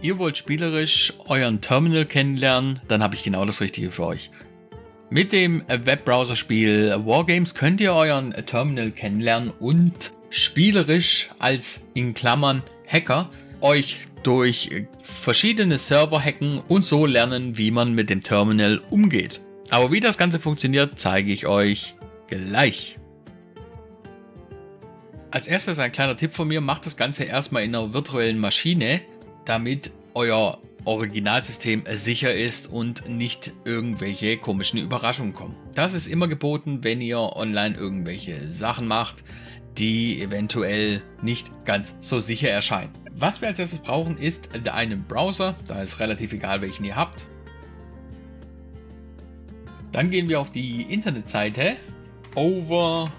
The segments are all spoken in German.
Ihr wollt spielerisch euren Terminal kennenlernen, dann habe ich genau das Richtige für euch. Mit dem Webbrowser-Spiel Wargames könnt ihr euren Terminal kennenlernen und spielerisch als in Klammern Hacker euch durch verschiedene Server hacken und so lernen, wie man mit dem Terminal umgeht. Aber wie das Ganze funktioniert, zeige ich euch gleich. Als erstes ein kleiner Tipp von mir, macht das Ganze erstmal in einer virtuellen Maschine, damit euer Originalsystem sicher ist und nicht irgendwelche komischen Überraschungen kommen. Das ist immer geboten, wenn ihr online irgendwelche Sachen macht, die eventuell nicht ganz so sicher erscheinen. Was wir als erstes brauchen, ist einen Browser. Da ist relativ egal, welchen ihr habt. Dann gehen wir auf die Internetseite over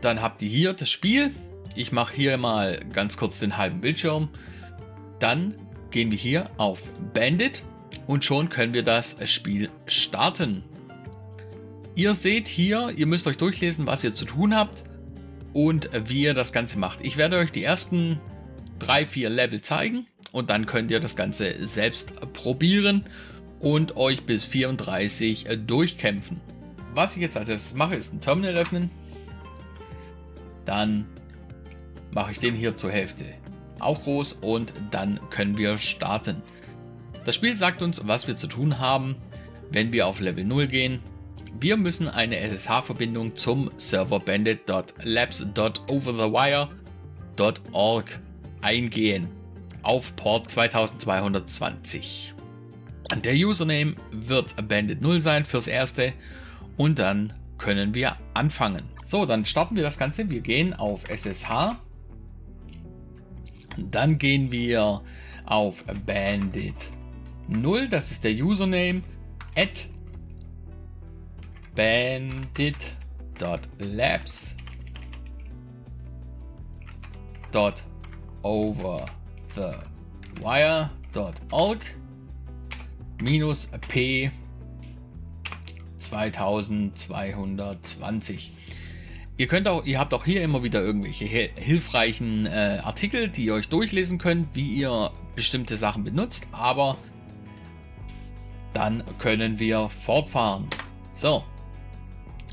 Dann habt ihr hier das Spiel. Ich mache hier mal ganz kurz den halben Bildschirm. Dann gehen wir hier auf Bandit und schon können wir das Spiel starten. Ihr seht hier, ihr müsst euch durchlesen, was ihr zu tun habt und wie ihr das Ganze macht. Ich werde euch die ersten drei, vier Level zeigen und dann könnt ihr das Ganze selbst probieren und euch bis 34 durchkämpfen. Was ich jetzt als erstes mache, ist ein Terminal öffnen. Dann mache ich den hier zur Hälfte auch groß und dann können wir starten. Das Spiel sagt uns, was wir zu tun haben, wenn wir auf Level 0 gehen. Wir müssen eine SSH-Verbindung zum Server bandit.labs.overthewire.org eingehen auf Port 2220. Der Username wird Bandit 0 sein fürs erste und dann können wir anfangen. So, dann starten wir das Ganze. Wir gehen auf SSH. Dann gehen wir auf Bandit 0, das ist der Username, at bandit.labs over the wire.org minus P 2220. Ihr könnt auch, ihr habt auch hier immer wieder irgendwelche hilfreichen äh, Artikel, die ihr euch durchlesen könnt, wie ihr bestimmte Sachen benutzt, aber dann können wir fortfahren. So,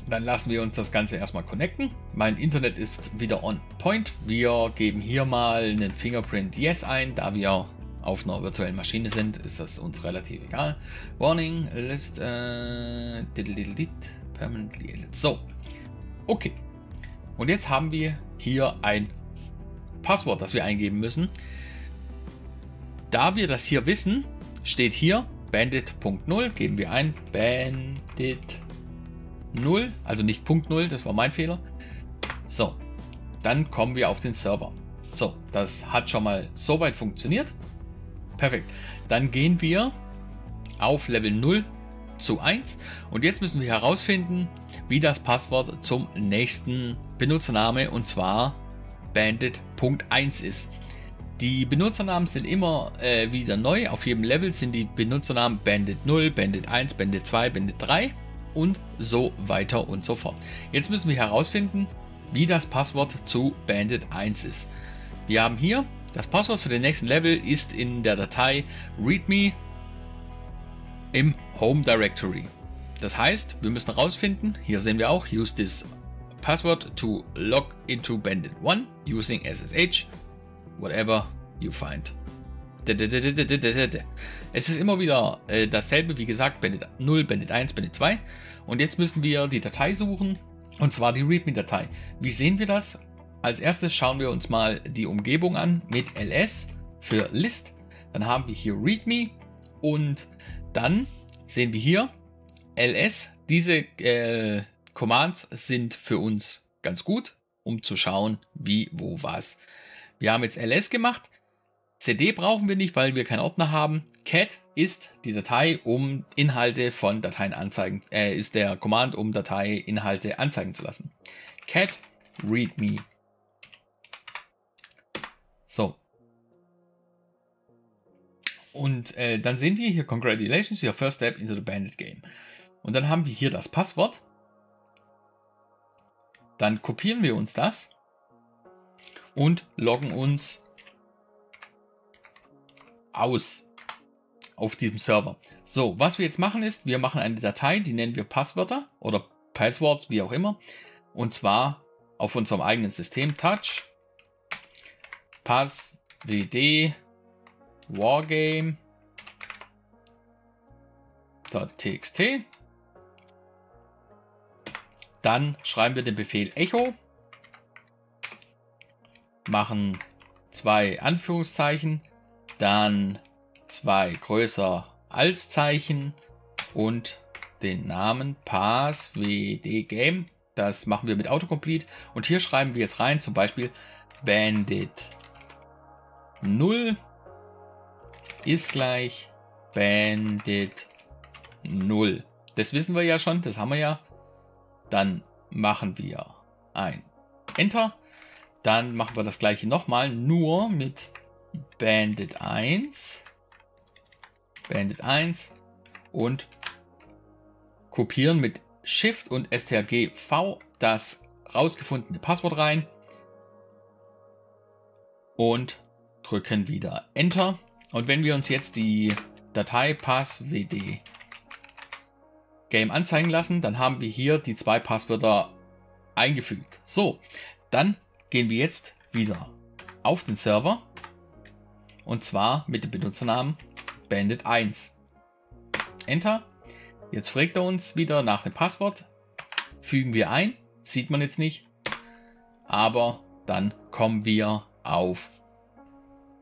dann lassen wir uns das Ganze erstmal connecten. Mein Internet ist wieder on point. Wir geben hier mal einen Fingerprint Yes ein, da wir auf einer virtuellen Maschine sind, ist das uns relativ egal. Warning, list, äh, permanently So, okay. Und jetzt haben wir hier ein Passwort, das wir eingeben müssen. Da wir das hier wissen, steht hier bandit.0, geben wir ein bandit 0, also nicht Punkt 0, das war mein Fehler. So, dann kommen wir auf den Server. So, das hat schon mal soweit funktioniert. Perfekt. Dann gehen wir auf Level 0 zu 1 und jetzt müssen wir herausfinden, wie das Passwort zum nächsten Benutzername und zwar bandit.1 ist. Die Benutzernamen sind immer äh, wieder neu. Auf jedem Level sind die Benutzernamen Bandit 0, Bandit 1, Bandit 2, Bandit 3 und so weiter und so fort. Jetzt müssen wir herausfinden, wie das Passwort zu Bandit 1 ist. Wir haben hier das Passwort für den nächsten Level ist in der Datei readme im Home Directory. Das heißt, wir müssen herausfinden, hier sehen wir auch, use this password to log into Bandit 1 using SSH, whatever you find. Es ist immer wieder äh, dasselbe, wie gesagt, Bandit 0, Bandit 1, Bandit 2. Und jetzt müssen wir die Datei suchen, und zwar die README-Datei. Wie sehen wir das? Als erstes schauen wir uns mal die Umgebung an mit ls für List. Dann haben wir hier README und dann sehen wir hier ls. Diese äh, Commands sind für uns ganz gut, um zu schauen, wie, wo, was. Wir haben jetzt ls gemacht. CD brauchen wir nicht, weil wir keinen Ordner haben. Cat ist die Datei, um Inhalte von Dateien anzeigen, äh, ist der Command, um Dateiinhalte anzeigen zu lassen. Cat readme. Und äh, dann sehen wir hier Congratulations, your first step into the Bandit Game. Und dann haben wir hier das Passwort. Dann kopieren wir uns das und loggen uns aus auf diesem Server. So, was wir jetzt machen ist, wir machen eine Datei, die nennen wir Passwörter oder Passwords, wie auch immer. Und zwar auf unserem eigenen System Touch Pass wargame .txt. Dann schreiben wir den Befehl echo, machen zwei Anführungszeichen, dann zwei größer als Zeichen und den Namen passwd-game. Das machen wir mit Autocomplete. Und hier schreiben wir jetzt rein, zum Beispiel Bandit 0 ist gleich Bandit 0. Das wissen wir ja schon, das haben wir ja. Dann machen wir ein Enter. Dann machen wir das gleiche nochmal, nur mit Bandit 1. Bandit 1 und kopieren mit Shift und STRG V das rausgefundene Passwort rein und drücken wieder Enter. Und wenn wir uns jetzt die Datei passwd Game anzeigen lassen, dann haben wir hier die zwei Passwörter eingefügt. So, dann gehen wir jetzt wieder auf den Server und zwar mit dem Benutzernamen Bandit1. Enter. Jetzt fragt er uns wieder nach dem Passwort. Fügen wir ein. Sieht man jetzt nicht. Aber dann kommen wir auf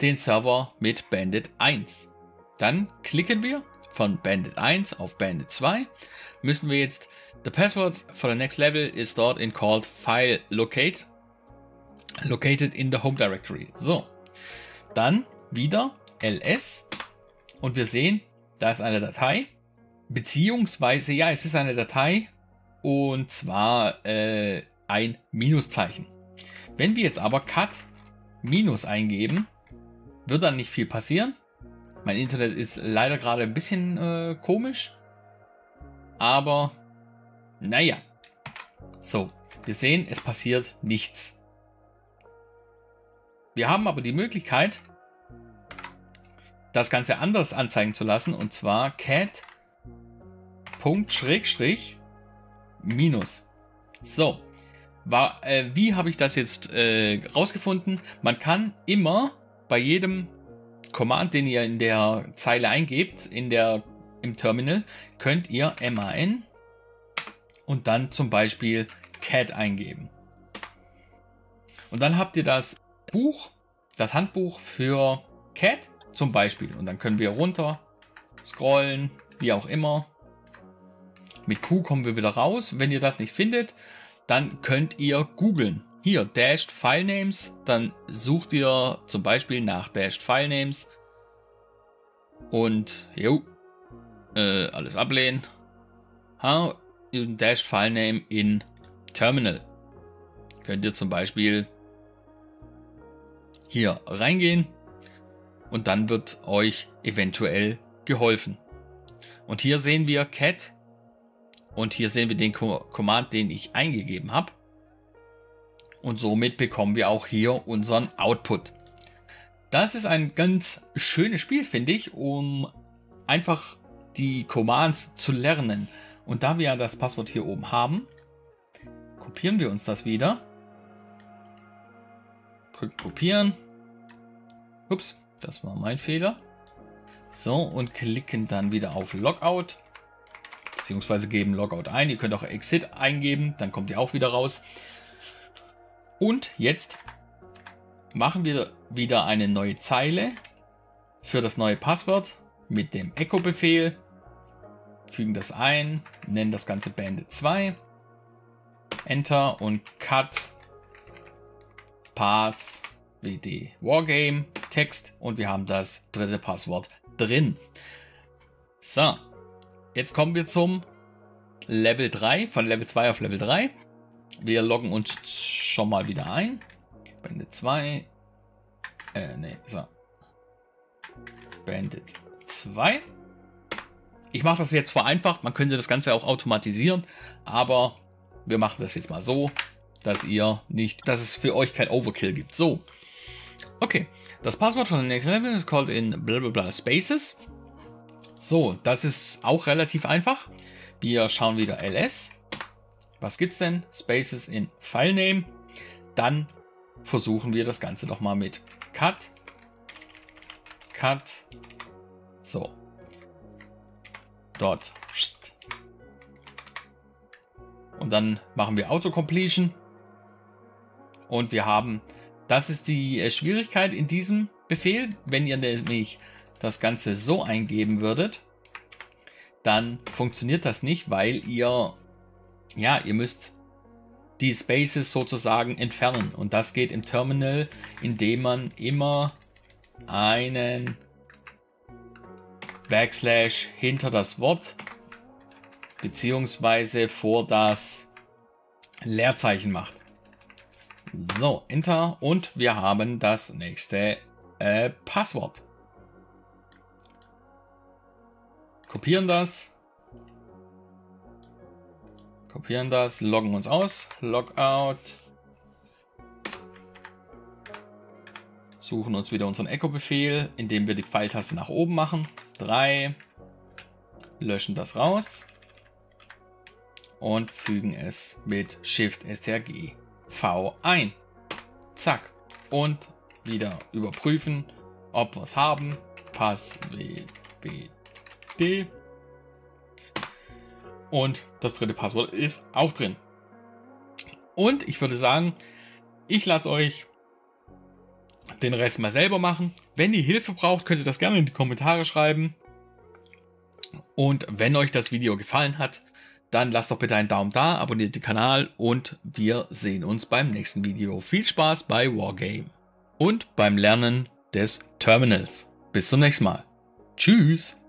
den Server mit Bandit 1. Dann klicken wir von Bandit 1 auf Bandit 2. Müssen wir jetzt, the password for the next level is stored in called file locate, located in the home directory. So, dann wieder ls und wir sehen, da ist eine Datei, beziehungsweise, ja, es ist eine Datei und zwar äh, ein Minuszeichen. Wenn wir jetzt aber cut minus eingeben, wird dann nicht viel passieren. Mein Internet ist leider gerade ein bisschen äh, komisch. Aber, naja. So, wir sehen, es passiert nichts. Wir haben aber die Möglichkeit, das Ganze anders anzeigen zu lassen. Und zwar cat Schrägstrich minus. So, war, äh, wie habe ich das jetzt äh, rausgefunden? Man kann immer bei jedem Command, den ihr in der Zeile eingebt, in der, im Terminal, könnt ihr man und dann zum Beispiel cat eingeben. Und dann habt ihr das Buch, das Handbuch für cat zum Beispiel. Und dann können wir runter scrollen, wie auch immer. Mit Q kommen wir wieder raus. Wenn ihr das nicht findet, dann könnt ihr googeln hier Dashed Filenames, dann sucht ihr zum Beispiel nach Dashed Filenames und jo, äh, alles ablehnen. How use Dashed Filename in Terminal. Könnt ihr zum Beispiel hier reingehen und dann wird euch eventuell geholfen. Und hier sehen wir cat und hier sehen wir den Command, den ich eingegeben habe und somit bekommen wir auch hier unseren Output. Das ist ein ganz schönes Spiel, finde ich, um einfach die Commands zu lernen. Und da wir ja das Passwort hier oben haben, kopieren wir uns das wieder. Drücken kopieren. Ups, das war mein Fehler. So, und klicken dann wieder auf Logout. Beziehungsweise geben Logout ein. Ihr könnt auch Exit eingeben, dann kommt ihr auch wieder raus. Und jetzt machen wir wieder eine neue Zeile für das neue Passwort mit dem Echo-Befehl. Fügen das ein, nennen das Ganze Bandit 2. Enter und Cut Pass WD Wargame Text und wir haben das dritte Passwort drin. So, jetzt kommen wir zum Level 3, von Level 2 auf Level 3. Wir loggen uns schon mal wieder ein. Bandit 2. Äh, ne, so. Bandit 2. Ich mache das jetzt vereinfacht. Man könnte das Ganze auch automatisieren. Aber wir machen das jetzt mal so. dass ihr nicht, dass es für euch kein Overkill gibt. So. Okay. Das Passwort von der Next Level ist called in blablabla spaces. So, das ist auch relativ einfach. Wir schauen wieder ls. Was gibt's denn? Spaces in Filename. Dann versuchen wir das Ganze nochmal mit cut. Cut. So. Dort. Und dann machen wir Autocompletion. Und wir haben, das ist die äh, Schwierigkeit in diesem Befehl. Wenn ihr nämlich das Ganze so eingeben würdet, dann funktioniert das nicht, weil ihr, ja, ihr müsst die Spaces sozusagen entfernen. Und das geht im Terminal, indem man immer einen Backslash hinter das Wort beziehungsweise vor das Leerzeichen macht. So, Enter und wir haben das nächste äh, Passwort. Kopieren das. Kopieren das, loggen uns aus. Logout. Suchen uns wieder unseren Echo-Befehl, indem wir die Pfeiltaste nach oben machen. 3. Löschen das raus und fügen es mit Shift STRG V ein. Zack. Und wieder überprüfen, ob wir es haben. Pass WBD. Und das dritte Passwort ist auch drin. Und ich würde sagen, ich lasse euch den Rest mal selber machen. Wenn ihr Hilfe braucht, könnt ihr das gerne in die Kommentare schreiben. Und wenn euch das Video gefallen hat, dann lasst doch bitte einen Daumen da, abonniert den Kanal und wir sehen uns beim nächsten Video. Viel Spaß bei Wargame und beim Lernen des Terminals. Bis zum nächsten Mal. Tschüss.